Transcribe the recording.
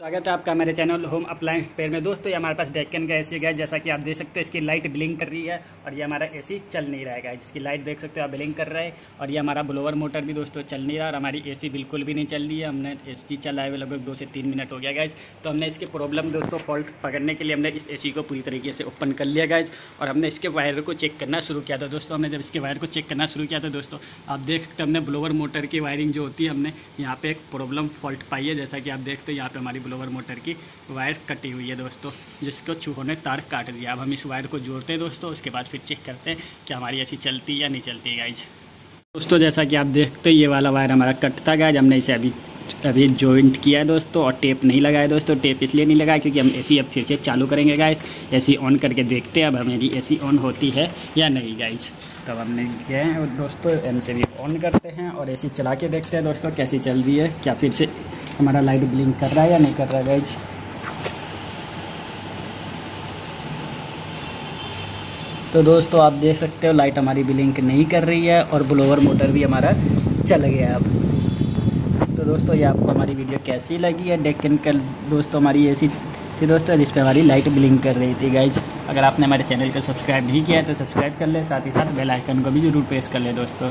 स्वागत है आपका मेरे चैनल होम अप्लायंस पेयर में दोस्तों, ये हमारे पास डेक्कन का एसी है। जैसा कि आप देख सकते हो, इसकी लाइट ब्लिंक कर रही है और ये हमारा एसी चल नहीं रहा है जिसकी लाइट देख सकते हो, आप ब्लिंक कर रहा है। और ये हमारा ब्लोअर मोटर भी दोस्तों चल नहीं रहा और हमारी एसी बिल्कुल भी नहीं चल रही है। हमने ए सी चलाए लगभग दो से तीन मिनट हो गया गाइज़ तो हमने इसके प्रॉब्लम दोस्तों फॉल्ट पकड़ने के लिए हमने इस एसी को पूरी तरीके से ओपन कर लिया गाइज़ और हमने इसके वायर को चेक करना शुरू किया था दोस्तों। हमने जब इसके वायर को चेक करना शुरू किया था दोस्तों, आप देख सकते हमने ब्लोअर मोटर की वायरिंग जो होती है, हमने यहाँ पर एक प्रॉब्लम फॉल्ट पाई है। जैसा कि आप देखते हो, यहाँ पे हमारी ब्लोअर मोटर की वायर कटी हुई है दोस्तों, जिसको चूहों ने तार काट दिया। अब हम इस वायर को जोड़ते हैं दोस्तों, उसके बाद फिर चेक करते हैं कि हमारी ऐसी चलती या नहीं चलती गाइज़ दोस्तों, जैसा कि आप देखते ये वाला वायर हमारा कटता गाइज़ हमने इसे अभी अभी जॉइंट किया है दोस्तों और टेप नहीं लगाया दोस्तों। टेप इसलिए नहीं लगाया क्योंकि हम एसी अब फिर से चालू करेंगे गाइज़ एसी ऑन करके देखते हैं अब हमारी एसी ऑन होती है या नहीं गाइज़ तब हमने गए हैं दोस्तों एम से भी ऑन करते हैं और एसी चला के देखते हैं दोस्तों कैसी चल रही है, क्या फिर से हमारा लाइट ब्लिंक कर रहा है या नहीं कर रहा है तो दोस्तों, आप देख सकते हो लाइट हमारी ब्लिंक नहीं कर रही है और ब्लोवर मोटर भी हमारा चल गया अब। तो दोस्तों, ये आपको हमारी वीडियो कैसी लगी है? डेक्कन कल दोस्तों, हमारी ऐसी थी दोस्तों, जिस पर हमारी लाइट ब्लिंक कर रही थी गाइज़ अगर आपने हमारे चैनल को सब्सक्राइब नहीं किया है तो सब्सक्राइब कर ले, साथ ही साथ बेल आइकन को भी ज़रूर प्रेस कर ले, दोस्तों।